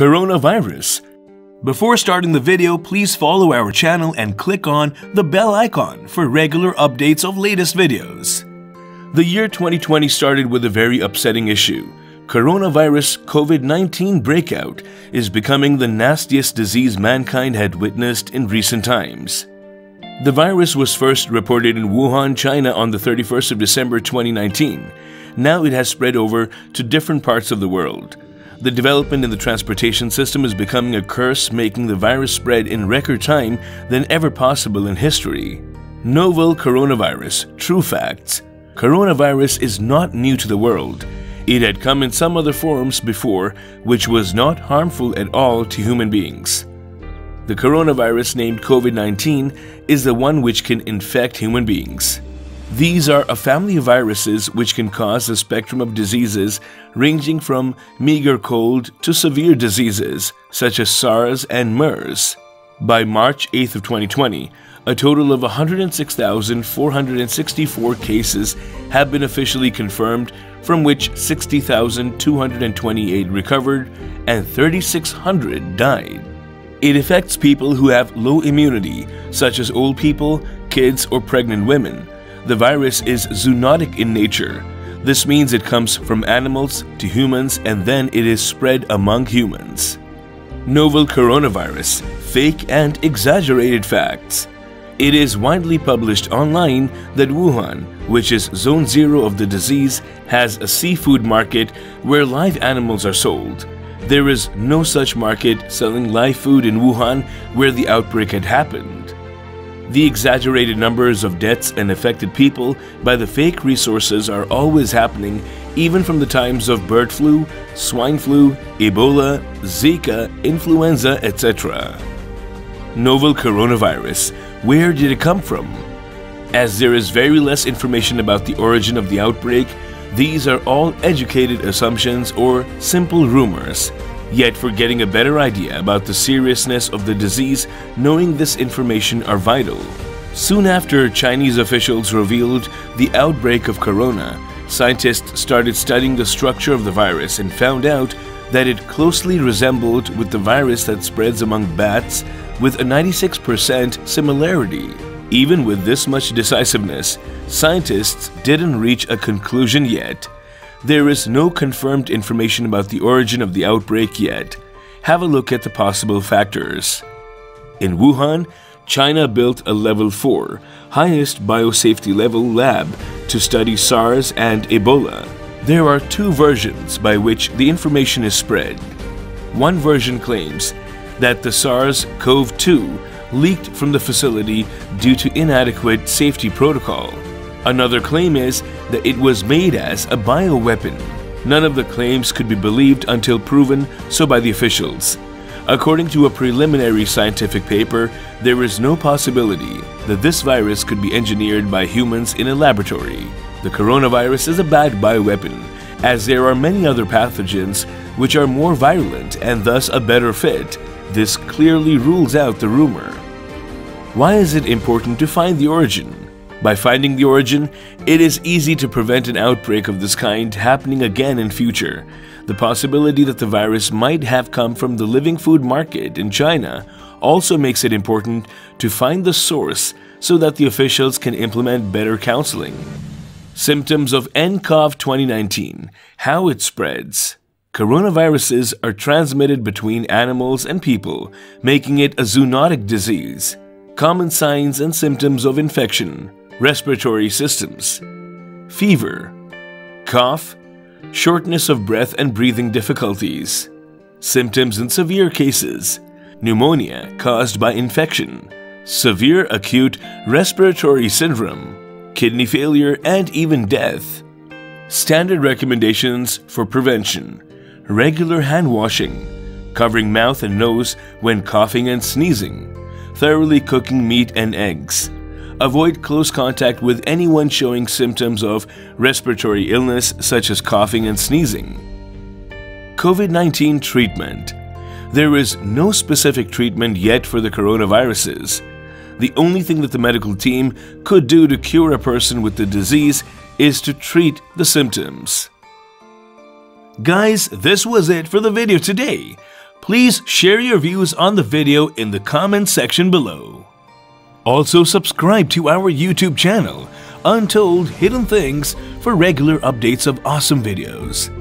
Coronavirus. Before starting the video, please follow our channel and click on the bell icon for regular updates of latest videos. The year 2020 started with a very upsetting issue. Coronavirus COVID-19 breakout is becoming the nastiest disease mankind had witnessed in recent times. The virus was first reported in Wuhan, China on the 31st of December 2019. Now it has spread over to different parts of the world. The development in the transportation system is becoming a curse, making the virus spread in record time than ever possible in history. Novel coronavirus, true facts. Coronavirus is not new to the world. It had come in some other forms before, which was not harmful at all to human beings. The coronavirus named COVID 19 is the one which can infect human beings. These are a family of viruses which can cause a spectrum of diseases ranging from meager cold to severe diseases such as SARS and MERS. By March 8th of 2020, a total of 106,464 cases have been officially confirmed, from which 60,228 recovered and 3,600 died. It affects people who have low immunity, such as old people, kids, or pregnant women. The virus is zoonotic in nature. This means it comes from animals to humans and then it is spread among humans. Novel coronavirus, fake and exaggerated facts. It is widely published online that Wuhan, which is zone zero of the disease, has a seafood market where live animals are sold. There is no such market selling live food in Wuhan where the outbreak had happened. The exaggerated numbers of deaths and affected people by the fake resources are always happening even from the times of bird flu, swine flu, Ebola, Zika, influenza, etc. Novel coronavirus. Where did it come from? As there is very less information about the origin of the outbreak, these are all educated assumptions or simple rumors. Yet for getting a better idea about the seriousness of the disease, knowing this information are vital. Soon after Chinese officials revealed the outbreak of corona, scientists started studying the structure of the virus and found out that it closely resembled with the virus that spreads among bats with a 96% similarity. Even with this much decisiveness, scientists didn't reach a conclusion yet. There is no confirmed information about the origin of the outbreak yet. Have a look at the possible factors. In Wuhan, China built a level 4, highest biosafety level lab to study SARS and Ebola. There are two versions by which the information is spread. One version claims that the SARS-CoV-2 leaked from the facility due to inadequate safety protocol. Another claim is that it was made as a bioweapon. None of the claims could be believed until proven so by the officials. According to a preliminary scientific paper, there is no possibility that this virus could be engineered by humans in a laboratory. The coronavirus is a bad bioweapon, as there are many other pathogens which are more virulent and thus a better fit. This clearly rules out the rumor. Why is it important to find the origin? By finding the origin, it is easy to prevent an outbreak of this kind happening again in future. The possibility that the virus might have come from the living food market in China also makes it important to find the source so that the officials can implement better counseling. Symptoms of nCoV 2019 How it spreads. Coronaviruses are transmitted between animals and people, making it a zoonotic disease. Common signs and symptoms of infection respiratory systems, fever, cough, shortness of breath and breathing difficulties, symptoms in severe cases, pneumonia caused by infection, severe acute respiratory syndrome, kidney failure, and even death. Standard recommendations for prevention regular hand washing, covering mouth and nose when coughing and sneezing, thoroughly cooking meat and eggs Avoid close contact with anyone showing symptoms of respiratory illness such as coughing and sneezing. COVID-19 treatment. There is no specific treatment yet for the coronaviruses. The only thing that the medical team could do to cure a person with the disease is to treat the symptoms. Guys, this was it for the video today. Please share your views on the video in the comment section below. Also subscribe to our YouTube channel, Untold Hidden Things, for regular updates of awesome videos.